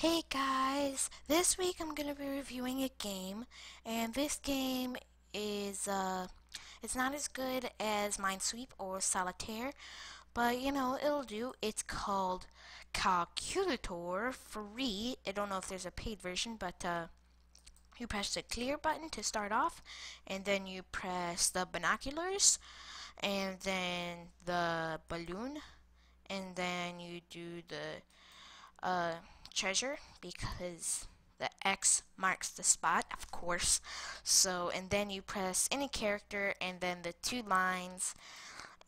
Hey guys, this week I'm gonna be reviewing a game, and this game is uh, it's not as good as Minesweep or Solitaire, but you know it'll do. It's called Calculator free. I don't know if there's a paid version, but uh, you press the clear button to start off, and then you press the binoculars, and then the balloon, and then you do the uh treasure because the X marks the spot, of course. So, and then you press any character and then the two lines,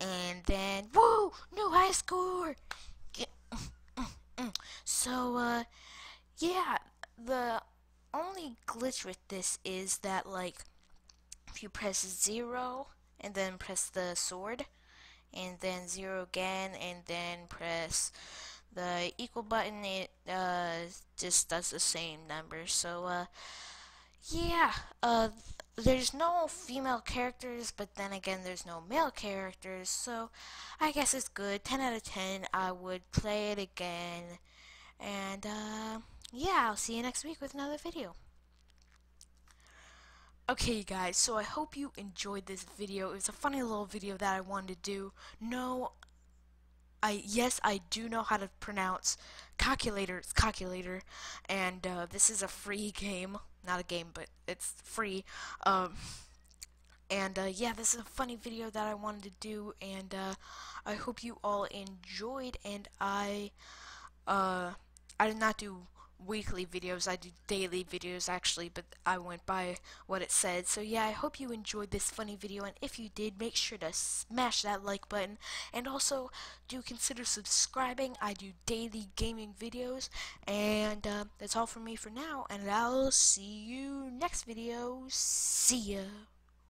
and then, woo, new high score! So, uh, yeah, the only glitch with this is that, like, if you press zero and then press the sword, and then zero again, and then press the equal button it uh, just does the same number. So uh, yeah uh, there's no female characters but then again there's no male characters. So I guess it's good. 10 out of 10 I would play it again. And uh, yeah I'll see you next week with another video. Okay guys, so I hope you enjoyed this video. It was a funny little video that I wanted to do. No, I yes, I do know how to pronounce calculator. It's calculator, and uh, this is a free game, not a game, but it's free. Um, and uh, yeah, this is a funny video that I wanted to do, and uh, I hope you all enjoyed. And I, uh, I did not do weekly videos. I do daily videos actually, but I went by what it said. So yeah, I hope you enjoyed this funny video, and if you did, make sure to smash that like button, and also do consider subscribing. I do daily gaming videos, and uh, that's all from me for now, and I'll see you next video. See ya!